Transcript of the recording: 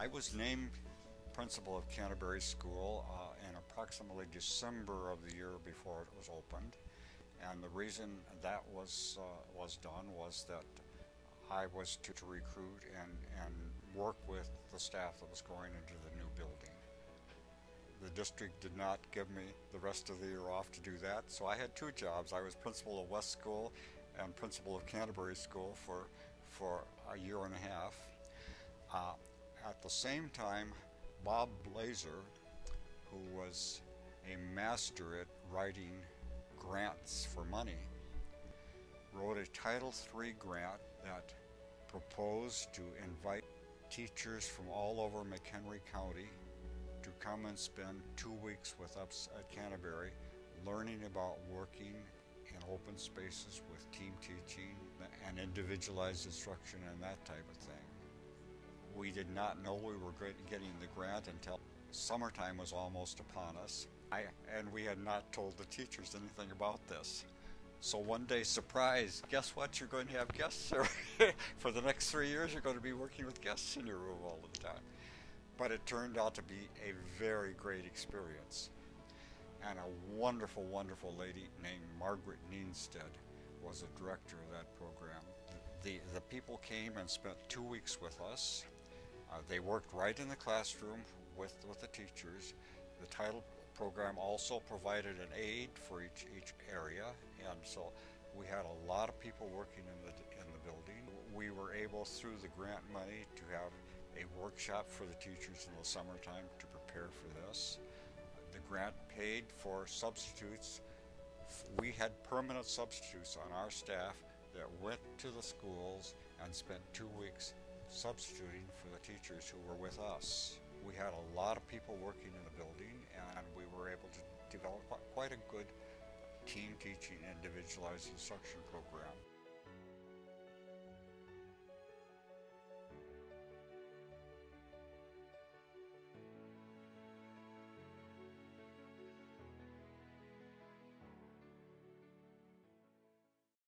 I was named principal of Canterbury School uh, in approximately December of the year before it was opened. And the reason that was uh, was done was that I was to, to recruit and, and work with the staff that was going into the new building. The district did not give me the rest of the year off to do that, so I had two jobs. I was principal of West School and principal of Canterbury School for, for a year and a half. Uh, at the same time, Bob Blazer, who was a master at writing grants for money, wrote a Title III grant that proposed to invite teachers from all over McHenry County to come and spend two weeks with us at Canterbury learning about working in open spaces with team teaching and individualized instruction and that type of thing. We did not know we were getting the grant until summertime was almost upon us. I, and we had not told the teachers anything about this. So one day, surprise, guess what? You're going to have guests For the next three years, you're going to be working with guests in your room all the time. But it turned out to be a very great experience. And a wonderful, wonderful lady named Margaret Neenstead was the director of that program. The, the people came and spent two weeks with us. Uh, they worked right in the classroom with, with the teachers. The title program also provided an aide for each, each area, and so we had a lot of people working in the, in the building. We were able, through the grant money, to have a workshop for the teachers in the summertime to prepare for this. The grant paid for substitutes. We had permanent substitutes on our staff that went to the schools and spent two weeks substituting for the teachers who were with us. We had a lot of people working in the building and we were able to develop quite a good team teaching individualized instruction program.